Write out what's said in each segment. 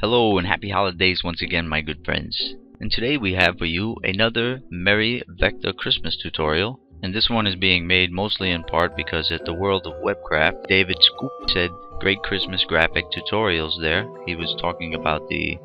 Hello and happy holidays once again my good friends. And today we have for you another Merry Vector Christmas tutorial. And this one is being made mostly in part because at the World of Webcraft, David Scoop said great Christmas graphic tutorials there. He was talking about the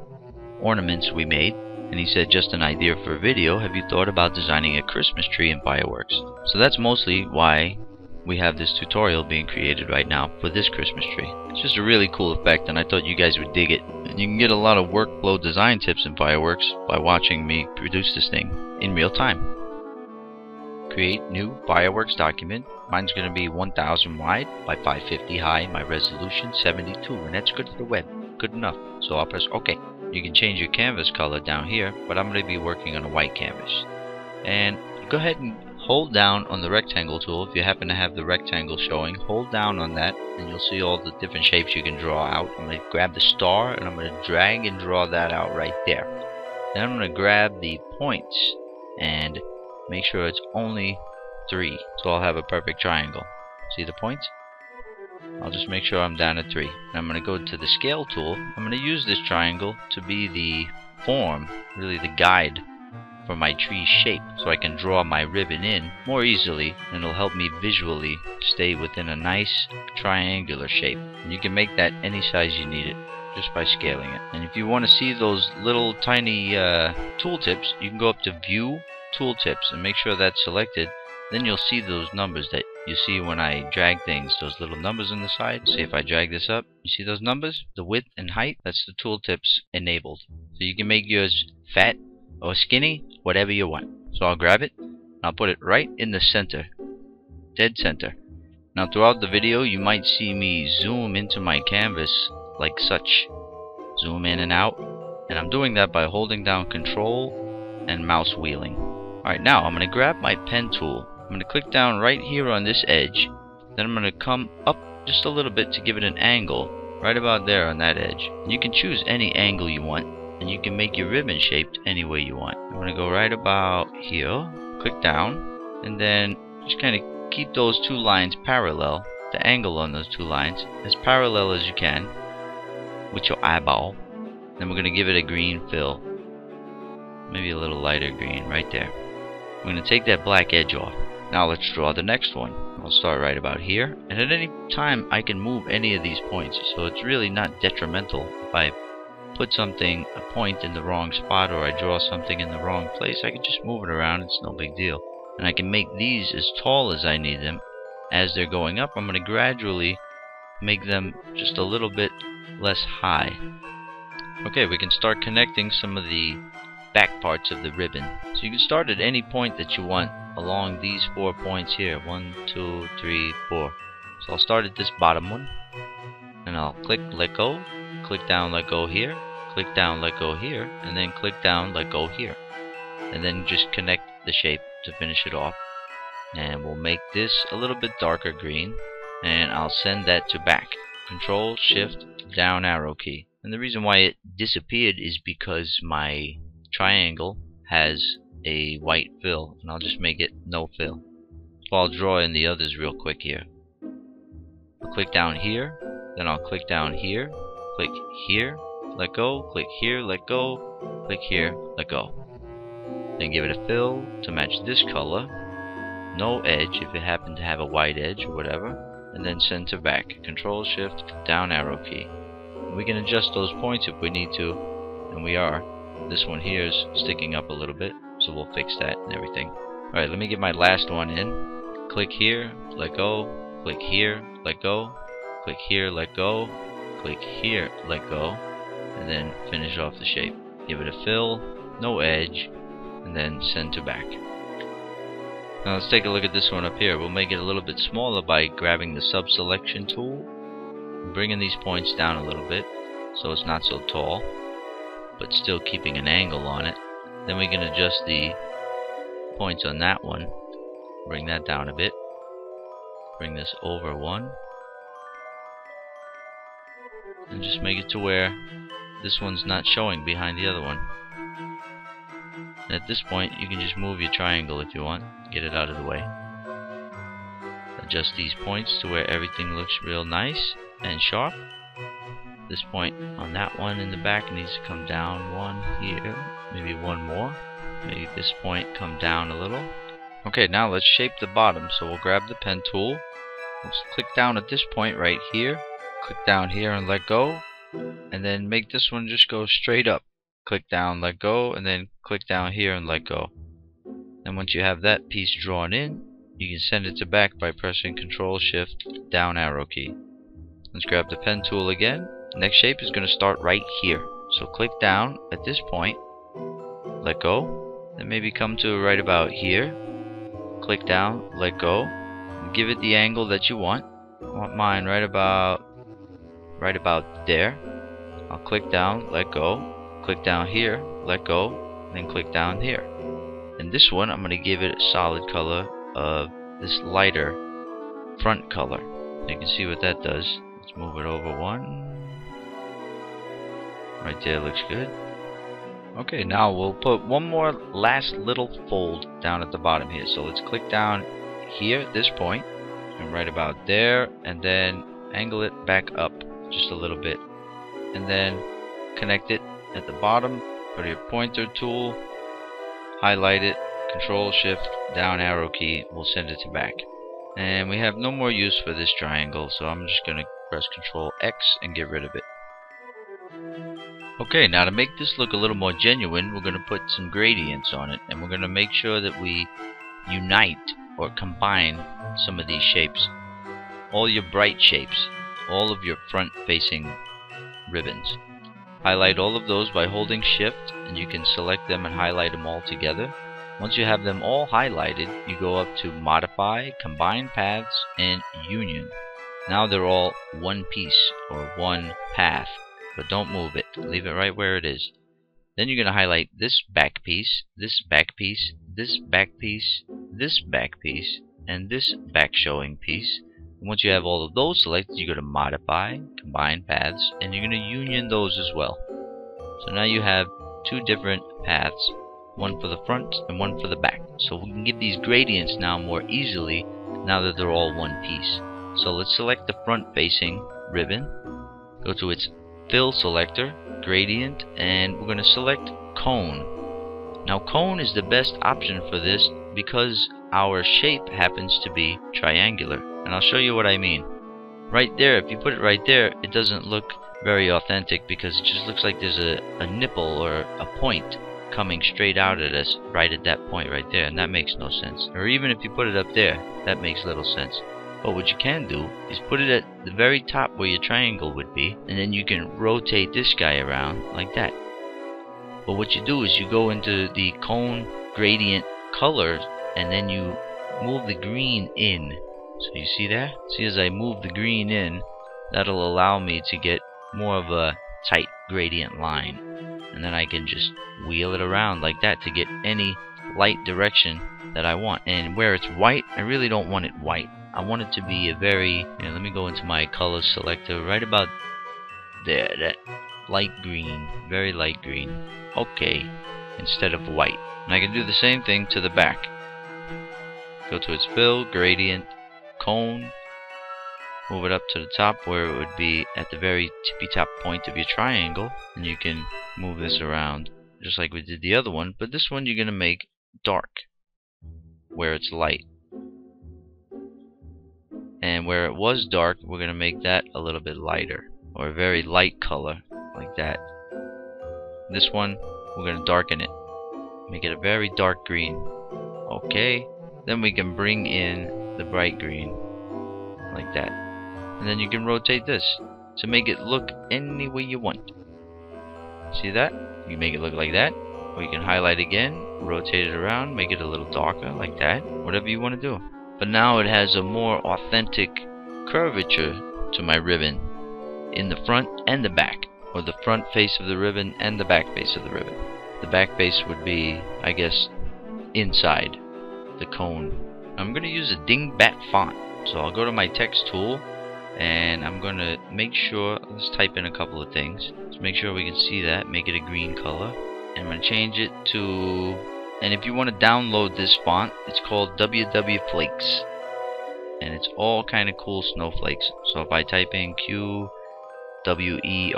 ornaments we made. And he said just an idea for a video, have you thought about designing a Christmas tree in fireworks? So that's mostly why we have this tutorial being created right now for this Christmas tree. It's just a really cool effect and I thought you guys would dig it. And you can get a lot of workflow design tips in fireworks by watching me produce this thing in real time. Create new fireworks document. Mine's going to be 1000 wide by 550 high. My resolution 72 and that's good for the web. Good enough. So I'll press OK. You can change your canvas color down here but I'm going to be working on a white canvas. And go ahead and hold down on the rectangle tool. If you happen to have the rectangle showing hold down on that and you'll see all the different shapes you can draw out. I'm going to grab the star and I'm going to drag and draw that out right there. Then I'm going to grab the points and make sure it's only three so I'll have a perfect triangle. See the points? I'll just make sure I'm down at three. And I'm going to go to the scale tool. I'm going to use this triangle to be the form really the guide for my tree shape so I can draw my ribbon in more easily and it'll help me visually stay within a nice triangular shape. And you can make that any size you need it just by scaling it. And if you want to see those little tiny uh, tooltips, you can go up to View Tooltips and make sure that's selected. Then you'll see those numbers that you see when I drag things, those little numbers on the side. See if I drag this up, you see those numbers? The width and height, that's the tooltips enabled. So you can make yours fat or skinny, whatever you want. So I'll grab it, I'll put it right in the center, dead center. Now throughout the video you might see me zoom into my canvas like such. Zoom in and out, and I'm doing that by holding down control and mouse wheeling. Alright now I'm going to grab my pen tool. I'm going to click down right here on this edge, then I'm going to come up just a little bit to give it an angle, right about there on that edge. You can choose any angle you want and you can make your ribbon shaped any way you want. You want to go right about here, click down, and then just kind of keep those two lines parallel, the angle on those two lines, as parallel as you can with your eyeball. Then we're going to give it a green fill, maybe a little lighter green right there. We're going to take that black edge off. Now let's draw the next one. I'll start right about here, and at any time I can move any of these points, so it's really not detrimental if I put something, a point in the wrong spot or I draw something in the wrong place, I can just move it around. It's no big deal. And I can make these as tall as I need them. As they're going up, I'm going to gradually make them just a little bit less high. Okay, we can start connecting some of the back parts of the ribbon. So you can start at any point that you want along these four points here. One, two, three, four. So I'll start at this bottom one. And I'll click let go click down, let go here, click down, let go here, and then click down, let go here. And then just connect the shape to finish it off. And we'll make this a little bit darker green, and I'll send that to back. Control, Shift, down arrow key. And the reason why it disappeared is because my triangle has a white fill, and I'll just make it no fill. So I'll draw in the others real quick here. I'll click down here, then I'll click down here, click here, let go, click here, let go, click here, let go. Then give it a fill to match this color, no edge if it happened to have a white edge or whatever, and then send to back. Control Shift down arrow key. We can adjust those points if we need to, and we are. This one here is sticking up a little bit, so we'll fix that and everything. Alright, let me get my last one in. Click here, let go, click here, let go, click here, let go, click here, let go, and then finish off the shape. Give it a fill, no edge, and then send to back. Now let's take a look at this one up here. We'll make it a little bit smaller by grabbing the sub selection tool, bringing these points down a little bit so it's not so tall, but still keeping an angle on it. Then we can adjust the points on that one, bring that down a bit, bring this over one, and just make it to where this one's not showing behind the other one. And at this point, you can just move your triangle if you want, get it out of the way. Adjust these points to where everything looks real nice and sharp. this point on that one in the back needs to come down one here maybe one more maybe this point come down a little okay now let's shape the bottom so we'll grab the pen tool let's click down at this point right here click down here and let go and then make this one just go straight up. Click down let go and then click down here and let go. And once you have that piece drawn in you can send it to back by pressing control shift down arrow key. Let's grab the pen tool again. Next shape is going to start right here. So click down at this point let go then maybe come to right about here. Click down let go give it the angle that you want. I want mine right about right about there I'll click down let go click down here let go then click down here. And this one I'm gonna give it a solid color of this lighter front color. You can see what that does. Let's move it over one. Right there looks good. Okay now we'll put one more last little fold down at the bottom here. So let's click down here at this point and right about there and then angle it back up just a little bit and then connect it at the bottom. Go to your pointer tool highlight it control shift down arrow key will send it to back. And we have no more use for this triangle so I'm just gonna press control X and get rid of it. Okay now to make this look a little more genuine we're gonna put some gradients on it and we're gonna make sure that we unite or combine some of these shapes. All your bright shapes all of your front facing ribbons. Highlight all of those by holding shift and you can select them and highlight them all together. Once you have them all highlighted you go up to modify combine paths and union. Now they're all one piece or one path but don't move it. Leave it right where it is. Then you're going to highlight this back piece this back piece this back piece this back piece and this back showing piece once you have all of those selected, you go to Modify, Combine Paths, and you're going to union those as well. So now you have two different paths, one for the front and one for the back. So we can get these gradients now more easily now that they're all one piece. So let's select the front facing ribbon, go to its fill selector, gradient, and we're going to select cone. Now cone is the best option for this because our shape happens to be triangular and I'll show you what I mean. Right there, if you put it right there, it doesn't look very authentic because it just looks like there's a, a nipple or a point coming straight out at us right at that point right there and that makes no sense. Or even if you put it up there, that makes little sense. But what you can do is put it at the very top where your triangle would be and then you can rotate this guy around like that. But what you do is you go into the cone gradient colors and then you move the green in so you see that? See as I move the green in, that'll allow me to get more of a tight gradient line. And then I can just wheel it around like that to get any light direction that I want. And where it's white, I really don't want it white. I want it to be a very, you know, let me go into my color selector right about there, that light green, very light green. Okay, instead of white. And I can do the same thing to the back. Go to its fill, gradient, cone, move it up to the top where it would be at the very tippy top point of your triangle, and you can move this around just like we did the other one, but this one you're going to make dark where it's light. And where it was dark, we're going to make that a little bit lighter, or a very light color, like that. This one, we're going to darken it. Make it a very dark green. Okay, then we can bring in the bright green like that. And then you can rotate this to make it look any way you want. See that? You make it look like that. Or you can highlight again rotate it around make it a little darker like that. Whatever you want to do. But now it has a more authentic curvature to my ribbon in the front and the back. Or the front face of the ribbon and the back face of the ribbon. The back face would be I guess inside the cone I'm going to use a dingbat font. So I'll go to my text tool and I'm going to make sure, let's type in a couple of things. Let's make sure we can see that, make it a green color. And I'm going to change it to, and if you want to download this font, it's called WW Flakes. And it's all kind of cool snowflakes. So if I type in Q W-E-R-T-Y-I-U.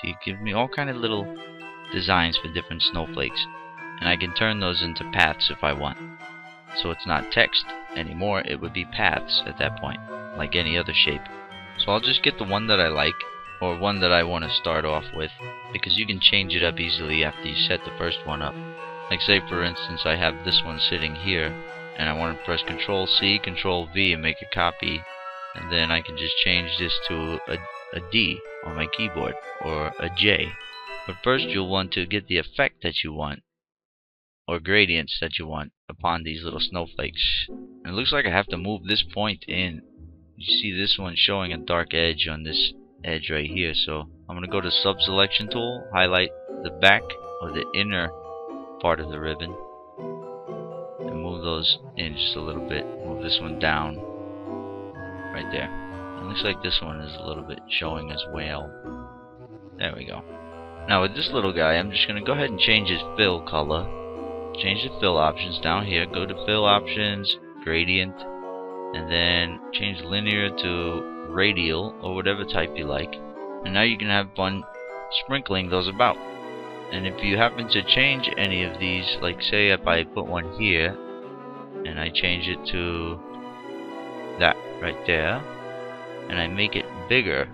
See, it gives me all kind of little designs for different snowflakes. And I can turn those into paths if I want. So it's not text anymore, it would be paths at that point, like any other shape. So I'll just get the one that I like, or one that I want to start off with, because you can change it up easily after you set the first one up. Like say for instance I have this one sitting here, and I want to press Control C, Control V and make a copy, and then I can just change this to a, a D on my keyboard, or a J. But first you'll want to get the effect that you want, or gradients that you want upon these little snowflakes. And it looks like I have to move this point in. You see this one showing a dark edge on this edge right here. So I'm going to go to sub selection tool, highlight the back or the inner part of the ribbon and move those in just a little bit. Move this one down right there. It looks like this one is a little bit showing as well. There we go. Now with this little guy, I'm just going to go ahead and change his fill color change the fill options down here go to fill options gradient and then change linear to radial or whatever type you like. And now you can have fun sprinkling those about. And if you happen to change any of these like say if I put one here and I change it to that right there and I make it bigger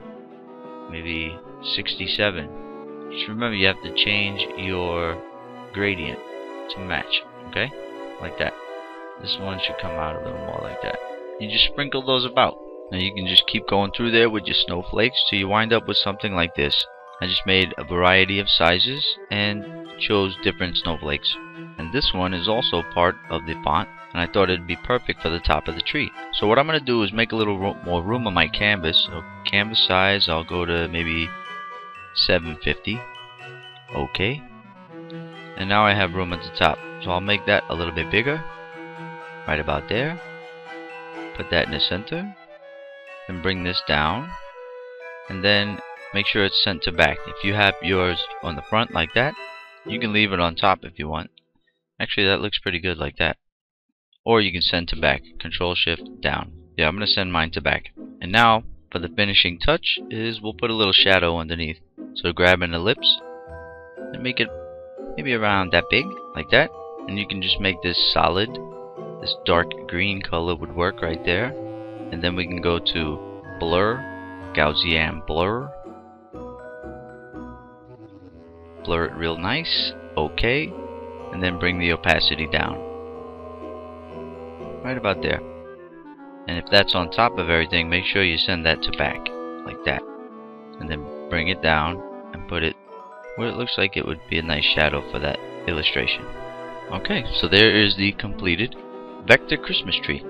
maybe 67 just remember you have to change your gradient to match. Okay? Like that. This one should come out a little more like that. You just sprinkle those about. Now you can just keep going through there with your snowflakes till you wind up with something like this. I just made a variety of sizes and chose different snowflakes. And this one is also part of the font and I thought it'd be perfect for the top of the tree. So what I'm going to do is make a little ro more room on my canvas. So canvas size I'll go to maybe 750. Okay and now I have room at the top. So I'll make that a little bit bigger. Right about there. Put that in the center. And bring this down. And then make sure it's sent to back. If you have yours on the front like that you can leave it on top if you want. Actually that looks pretty good like that. Or you can send to back. Control shift down. Yeah I'm gonna send mine to back. And now for the finishing touch is we'll put a little shadow underneath. So grab an ellipse and make it maybe around that big like that. And you can just make this solid. This dark green color would work right there. And then we can go to blur Gaussian blur. Blur it real nice okay. And then bring the opacity down. Right about there. And if that's on top of everything make sure you send that to back like that. And then bring it down and put it where it looks like it would be a nice shadow for that illustration. Okay, so there is the completed Vector Christmas tree.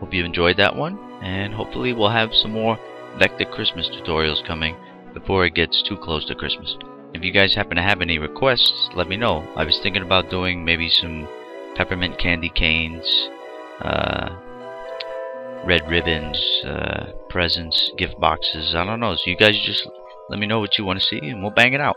Hope you enjoyed that one, and hopefully we'll have some more Vector Christmas tutorials coming before it gets too close to Christmas. If you guys happen to have any requests, let me know. I was thinking about doing maybe some peppermint candy canes, uh, red ribbons, uh, presents, gift boxes. I don't know. So you guys just let me know what you want to see, and we'll bang it out.